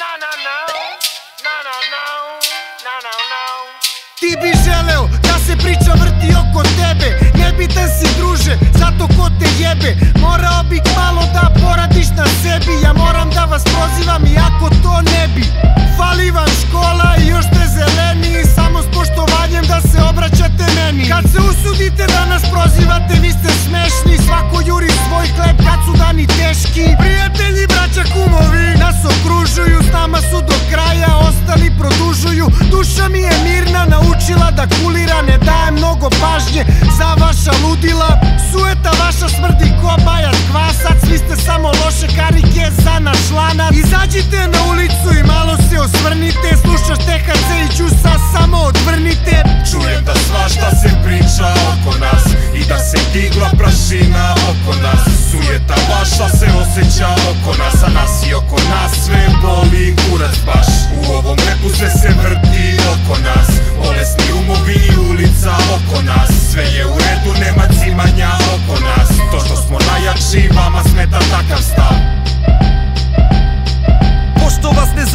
na na na, na na na, na na na. Ti bi želeo da se pričam šta se priča oko nas I da se digla prašina oko nas. Sujeta vaša se osjeća oko nas A nas i oko nas sve boli kurac baš.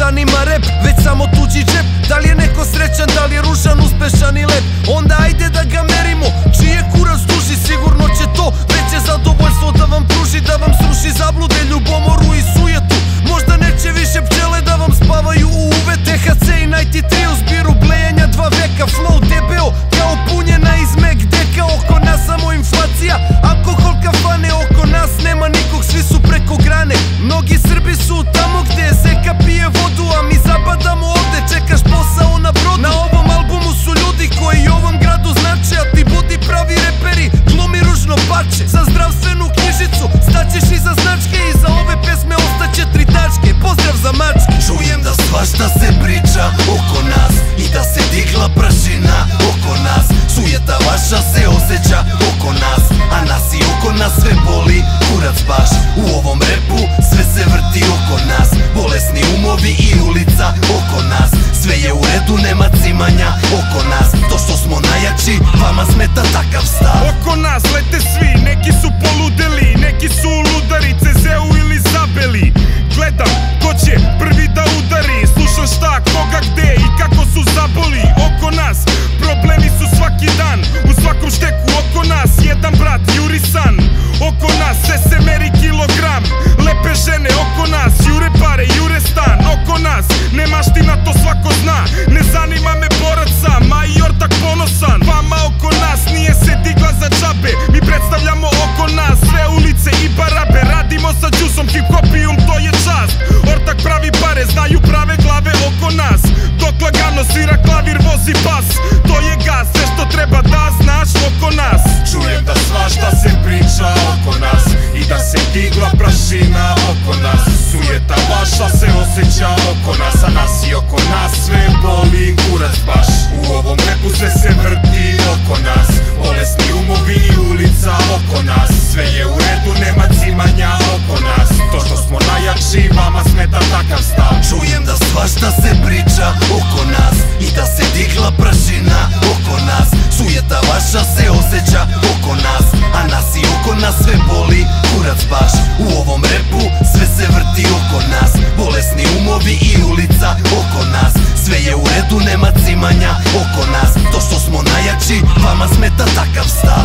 zanima rep, već samo tuđi džep. Da li je neko srećan, da li je ružan, uspešan i lep? Onda ajde da ga merimo, Čije je kurac duži, sigurno će to si pas, to je gas Sve što treba da znaš oko nas. Čujem da svašta se priča oko nas I da se digla prašina oko nas. Sujeta vaša se osjeća oko nas A nas i oko Bijela prašina oko nas. Sujeta vaša se osjeća oko nas A nas i oko nas sve boli. Kurac baš u ovom repu Sve se vrti oko nas. Bolesni umovi i ulica oko nas. Sve je u redu, nema cimanja oko nas. To što smo najjači, vama smeta takav stav.